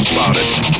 about it.